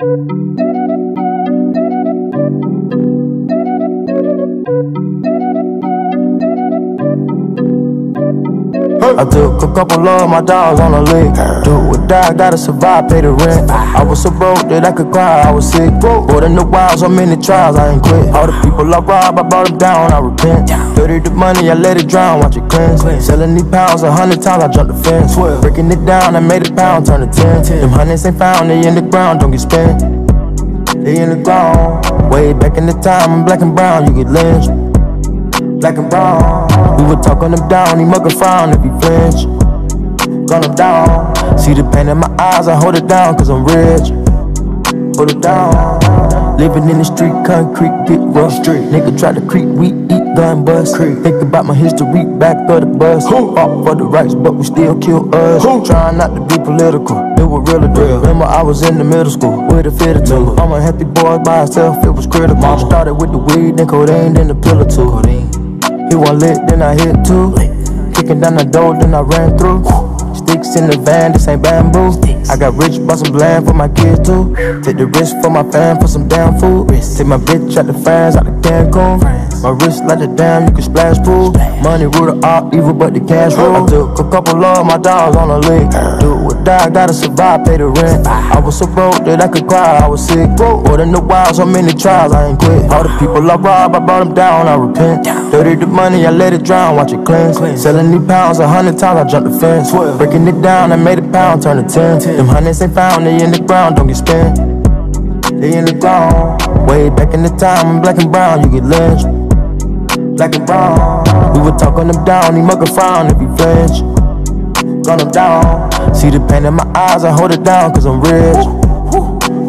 Thank you. I took a couple of my dogs on a lick. Do or die, gotta survive, pay the rent. I was so broke that I could cry, I was sick. More than the wild, so many trials, I ain't quit. All the people I robbed, I brought them down, I repent. Dirty the money, I let it drown, watch it cleanse. Selling these pounds a hundred times, I jumped the fence. Breaking it down, I made a pound, turn to ten. Them hundreds ain't found, they in the ground, don't get spent. They in the ground. Way back in the time, black and brown, you get lynched. Black and brown. We would talk on them down, he mugger frown if he flinch. Gun him down. See the pain in my eyes, I hold it down cause I'm rich. Hold it down. Living in the street, concrete, get rough. Street. Nigga try to creep, we eat gun bust. Creep. Think about my history, back of the bus. Fought for the rights, but we still kill us. Trying not to be political, it was real to do. Remember, I was in the middle school with a fitted too. I'm a healthy boy by himself, it was critical. Mama started with the weed, then codeine, then the pillar too. He one lit, then I hit two. Kicking down the door, then I ran through. Sticks in the van, this ain't bamboo. I got rich, bought some land for my kids too. Take the risk for my fam for some damn food. Take my bitch out the fans, out the Cancun. My wrist like the dam, you can splash pool. Money rule the all evil, but the cash rule. I took a couple of my dogs on a lick. Do or die, gotta survive, pay the rent. I was so broke that I could cry, I was sick. More than the wild, so many trials, I ain't quit. All the people I robbed, I brought them down, I repent. Dirty the money, I let it drown, watch it cleanse. Selling these pounds a hundred times, I jumped the fence. Breaking it down, I made a pound, turn to ten. Them hundreds ain't found, they in the ground, don't get spent. They in the ground. Way back in the time, black and brown, you get lynched. Black and brown. We would talk on them down, he mugger frown if he flinch. Gun him down. See the pain in my eyes, I hold it down, cause I'm rich.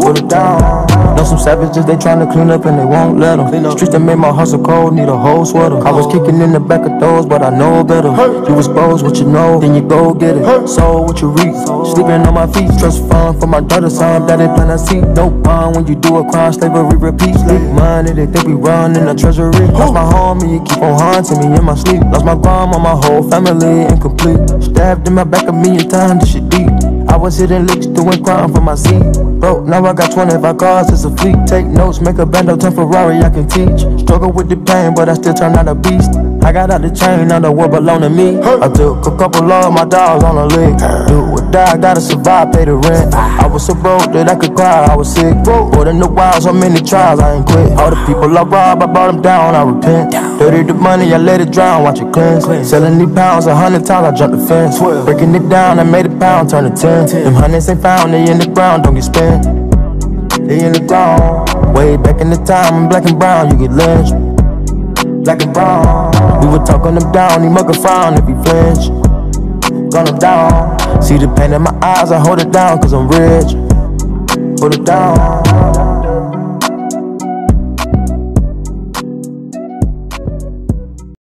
Hold it down. Know some savages, they tryna clean up and they won't let them. Streets that made my hustle cold, need a whole sweater. I was kicking in the back of doors, but I know better. You expose what you know, then you go get it. So what you reap, sleeping on my feet. Trust fund for my daughter's son, that they plan I see. No bond when you do a crime, slavery repeats. Leak money, they think we run in the treasury. Lost my homie, you keep on haunting me in my sleep. Lost my grandma, my whole family incomplete. Stabbed in my back a million times, this shit deep. I was hitting licks, doing crime for my seat. Bro, now I got 25 cars, it's a fleet. Take notes, make a bando, 10 Ferrari, I can teach. Struggle with the pain, but I still turn out a beast. I got out the chain, now the world belong to me. I took a couple of my dogs on a lick. Do or die, gotta survive, pay the rent. I was so broke that I could cry, I was sick. More than the wild, so many trials, I ain't quit. All the people I robbed, I brought them down, I repent. Dirty the money, I let it drown, watch it cleanse. Selling these pounds a hundred times, I jumped the fence. Breaking it down, I made a pound, turn to ten. Them hundreds ain't found, they in the ground, don't get spent. They in the ground. Way back in the time, black and brown, you get lynched. Black and brown. We would talk on them down, he mugger frown if he flinch. Gun him down. See the pain in my eyes, I hold it down, cause I'm rich. Hold it down.